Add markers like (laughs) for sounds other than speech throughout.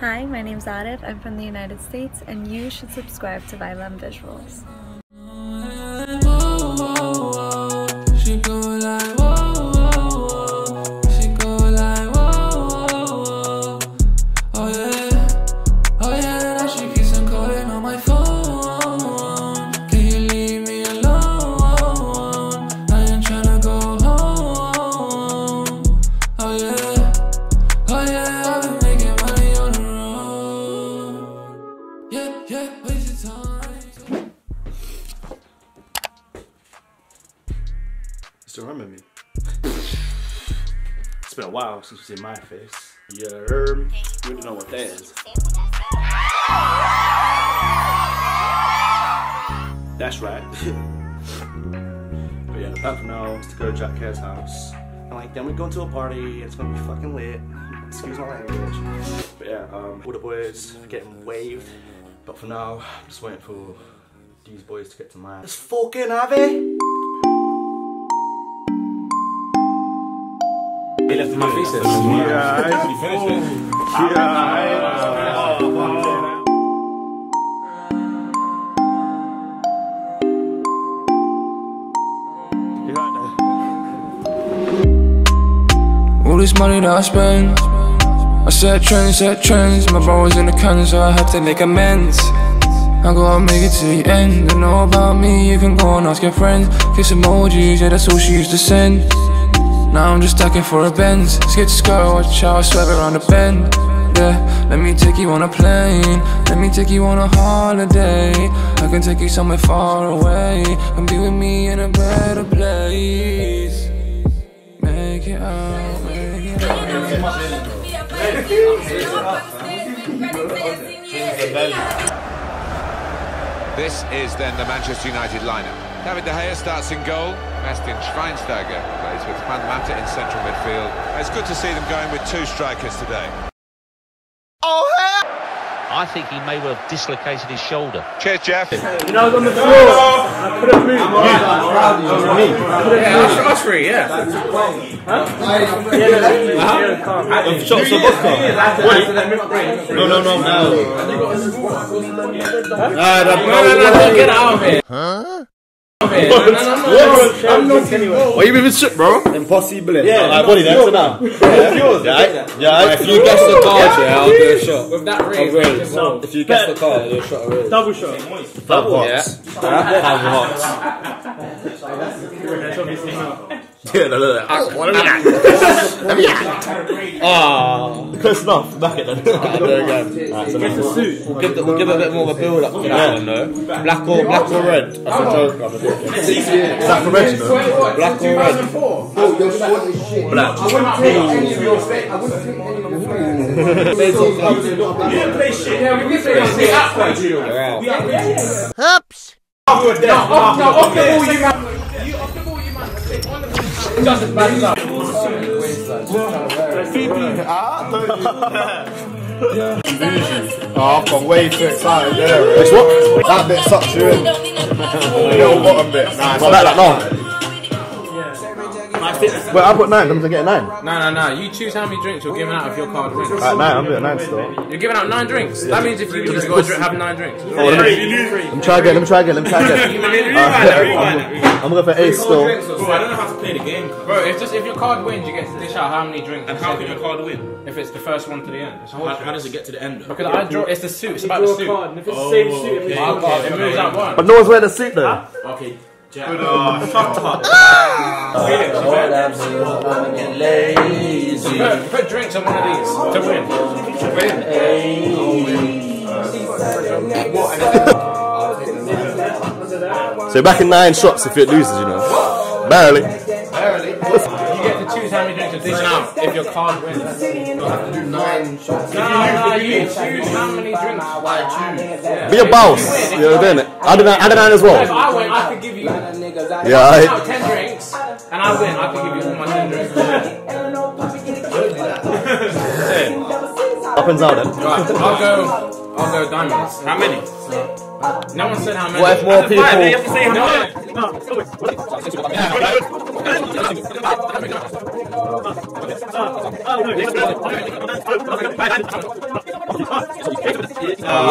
Hi, my name's Arif. I'm from the United States, and you should subscribe to Violem Visuals. While since you've seen my face. Me? You really know what that is. That's right. (laughs) but yeah, plan for now is to go to Jack Care's house. And like, then we go to a party, it's gonna be fucking lit. Excuse my language. But yeah, um, all the boys are getting waved. But for now, I'm just waiting for these boys to get to my. Let's fucking Avi! He left my thesis. Yeah, You finished it? All this money that I spend I set trends, set trends. My bro was in the can so I had to make amends. I gotta make it to the end. You know about me, you can go and ask your friends. Kiss emojis, yeah that's all she used to send Now I'm just stacking for a Benz. Skid skirt, watch how I swerve around the bend. Yeah, let me take you on a plane. Let me take you on a holiday. I can take you somewhere far away And be with me in a better place. Make it out, make it out. This is then the Manchester United lineup. David De Gea starts in goal. Bastian Schweinsteiger with Juan Mata in central midfield. It's good to see them going with two strikers today. Oh, I think he may well have dislocated his shoulder. Cheers, Jeff. You know, on the floor. I couldn't move. Shots of vodka. No, no, no, no. Why you moving shit, bro? Impossible. Yeah, like, body there, so now. Yeah, yeah. If you guess the card, yeah, I'll do a shot. With that ring, Of real. If you guess the card, I'll do a shot of real. Double shot. Double hots. Double hots. Yeah, no, no, no. Ah, What are we at? Let me at. Ah, close enough. Back it then. Alright, there we go. Alright, so now- We'll give, the, we'll give a bit more of a build up to that Yeah. one though. Black or black or red? That's a joke. I'm a joke. Is that from Reginald? Black or red? Black. (laughs) Ah, oh, I've gone way too excited there. Which what? That bit sucks you in. The little bottom bit. Nah, not like that, no. Wait, I put nine. I'm gonna get a nine. No, no, no. You choose how many drinks you're giving out if your card wins. Alright, nine. I'm doing nine still. You're giving out nine drinks. That means if you lose, you got to drink- have nine drinks. Oh, let me, let me try again. Let me try again. Let me try again. (laughs) Alright, uh, I'm, I'm going for ace still. I don't know how to play the game. Bro, it's just if your card wins, you get to dish out how many drinks. And how can your card win? If it's the first one to the end. How, how does it get to the end? Because I draw. It's the suit. It's about the suit. if it's the same oh, suit, it My card, moves out one. But no one's wearing a suit though. Okay, Jack. Put, put drinks on one of these to win. To win. So back in nine shots if it loses, you know. Barely. Barely. You get to choose how many drinks to dish out if your card wins. Do nine shots. Nah, nah, you choose how many drinks. Be a boss. You're doing it. I did nine, I did nine as If well. I win, I could give you. Yeah, out I, ten drinks, and I win, I can give you all my ten drinks. up and down then. Right, I'll go. I'll go diamonds. How many? No one said how many. What if more people? Five, you have to say how many.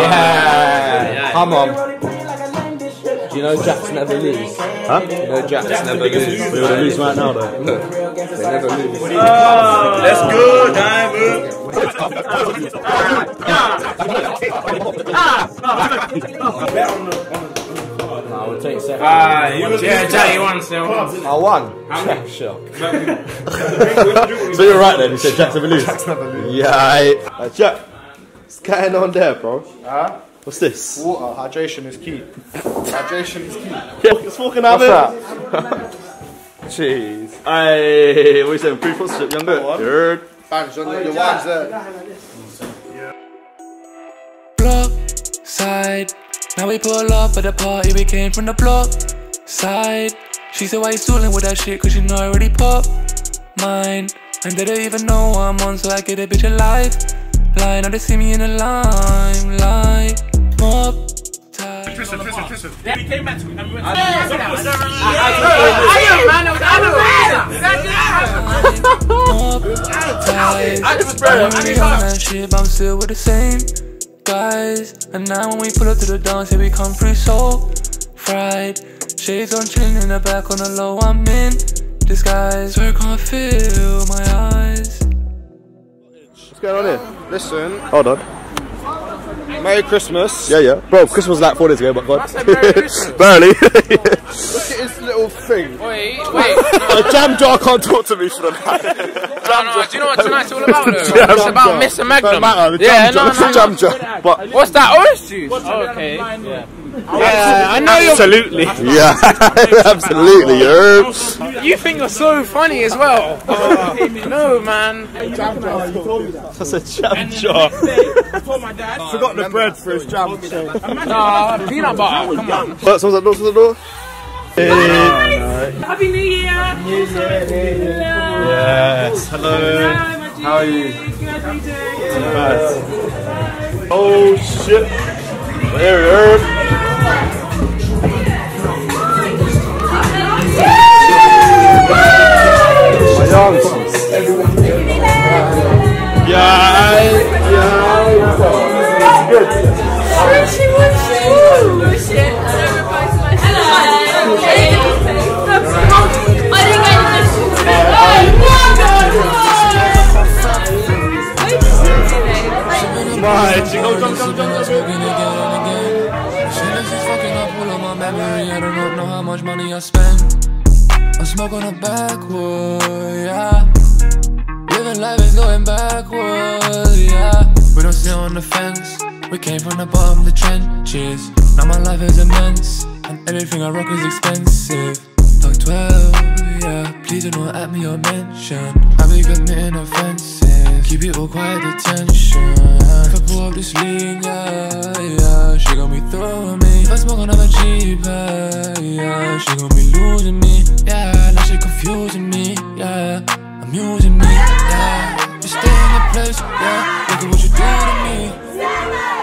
Yeah. Come on. Do you know Jacks never lose? Huh? You know Jacks never lose. We're gonna lose right now, though. (laughs) They never lose. Let's go, Diamond. I will take second. Ah, yeah, Jack, you won still. I won. Jack shock. So you're right then, you said Jack's never lose. Jack's never lose. Yeah, aight. Uh, Jack, what's going on there, bro? Huh? What's this? Water, hydration is key. Hydration is key. (laughs) Yeah, it's fucking out What's that? Jeez. Hey, what you saying? Free sponsorship, young bit. Third. Thanks, your, your wine's there. Eh? block side. Now we pull up at the party, we came from the block side. She said, Why you stooling with that shit? Cause you know I already pop mine. And they don't even know I'm on, so I get a bitch alive. Line, now they see me in the limelight. Mob tight. Tristan, Tristan, Tristan. We came back to it and we went Mob ties. I'm really on that shit, but I'm still with the same guys. And now when we pull up to the dance, here we come through so fried. Shades on, chilling in the back on the low, I'm in disguise. Swear I can't feel my eyes. What's going on here? Listen, Hold on. Merry Christmas. Yeah, yeah. Bro, Christmas was like four days ago, but God. said Merry (laughs) Christmas. Barely. Oh. (laughs) Look at this little thing. Wait, (laughs) wait. A jam jar can't talk to me for the night. No, no, do you know what tonight's all about though? Jam It's about. Mr. Magnum. Don't matter, the Yeah, jam no, jar. It's no, a no. jam jar. But What's that? Orange juice? Oh, okay. Yeah. Yeah, I know you're. absolutely. (laughs) Yeah, (laughs) absolutely. You? You think you're so funny as well. (laughs) no, man. That's a jam jar. Forgot the bread for his jam. So. Nah, peanut butter. Come on. What, someone's at the door, someone's at the door? Hey, Happy New Year! New Year! Yes, hello. How are you? Oh shit. There we are. Yeah, yeah. Good. My, jingle, jump, jump, jump, jump. Again, again, and again. She fucking up all of my memory. I do not know how much money I spend. Everything I rock is expensive. Dog 12, yeah. Please do not at me or mention. I be committing offenses. Keep it all quiet attention. If I pull up this lean, yeah, yeah. She gon' be throwing me. If I smoke another cheap, yeah. She gon' be losing me, yeah. Now she confusing me, yeah. Amusing me, yeah. Just stay in the place, yeah. Look at what you do to me.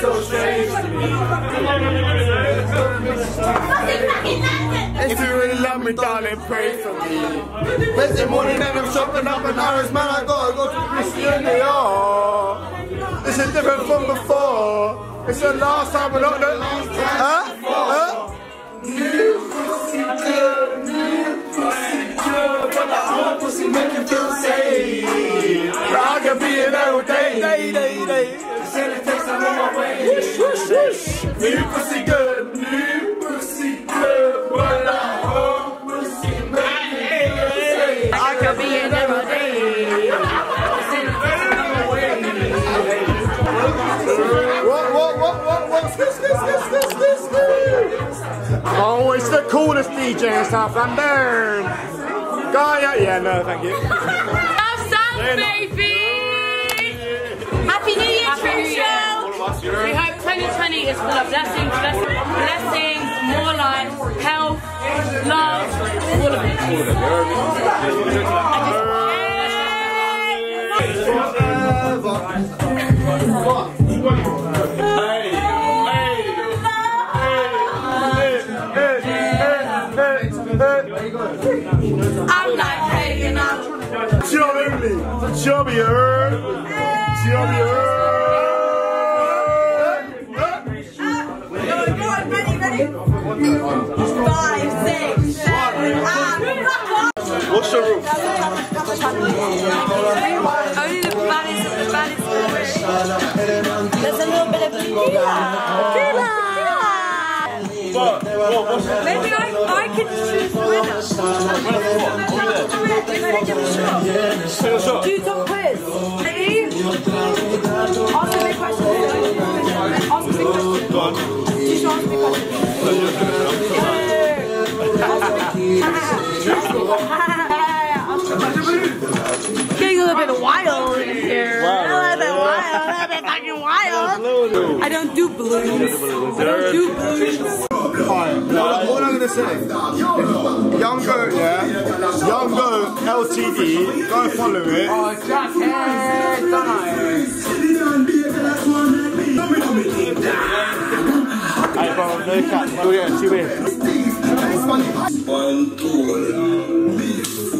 so strange to me. If you really love me, darling, pray for me. Wednesday morning and I'm shopping up in Harris, man, I gotta go to Christian Dior. This is different from before. It's the last time we're not the last time. Huh? Huh? New pussy girl, new pussy girl, but the hard pussy make you feel Nu pussy good, nu pussy good. Voilà, oh pussy good. I could be in every day. Oh, it's the coolest DJ in South London. Guy, yeah, yeah, no, thank you. Love South, baby. Happy New Year, Trisha. We hope 2020 is full of blessings, blessings, more life, health, love, all of it. I'm like hanging out. Chubby, chubby, chubby, What's your roof? Only the baddest of the baddest There's a little bit of tequila. Maybe I, I can choose the winner. Do some quiz. Ready? Ask me questions. Ask me questions. You should ask me questions. Getting a little bit wild in here. A little bit wild, a little bit fucking wild. I don't do balloons. I don't do balloons. Alright, what, what I'm gonna say, Young Goat, yeah, Young Goat LTD, go follow it. Oh, Hey, bro, no cap, we're getting two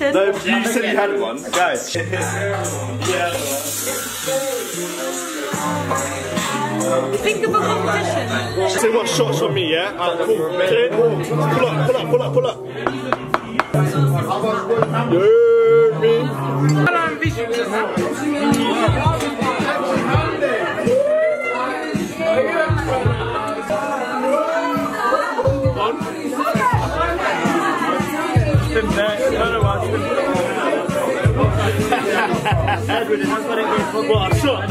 of a competition. No, you said you had one, (laughs) guys. Think of a competition. So what shots from me, yeah? Alright, cool. Clear. Pull up, pull up, pull up, pull up. You heard me? What a shot!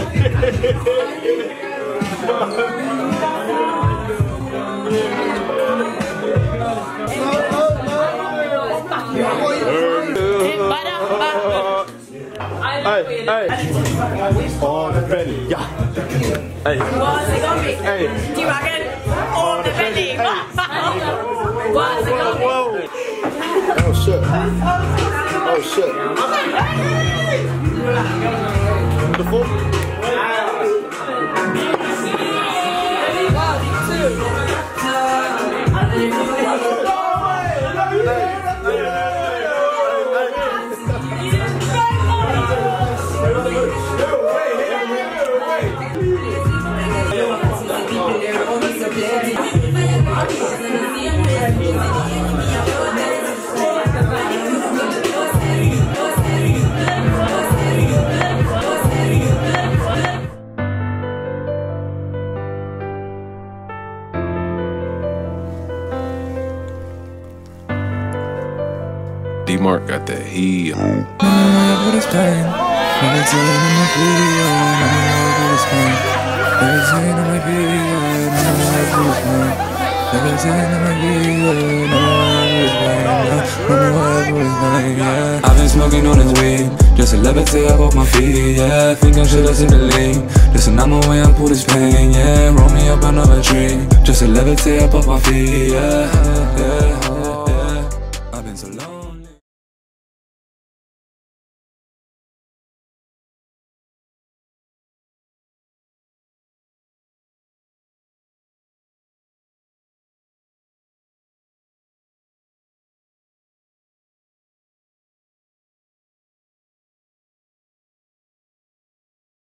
Hey, hey. On the belly, yeah. Hey. What's it gonna be? Hey. Do you reckon? On the belly. What's it gonna be? Oh shit. Oh shit. The D-Mark got that heat. I've been smoking on this weed, just to levitate up off my feet, yeah. Think I should listen to lean. Listen, I'm away and pull this pain, yeah. Roll me up another tree, just to levitate up off my feet, yeah. yeah,